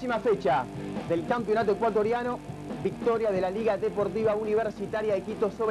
Décima fecha del Campeonato Ecuatoriano, victoria de la Liga Deportiva Universitaria de Quito sobre